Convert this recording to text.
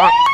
Ah.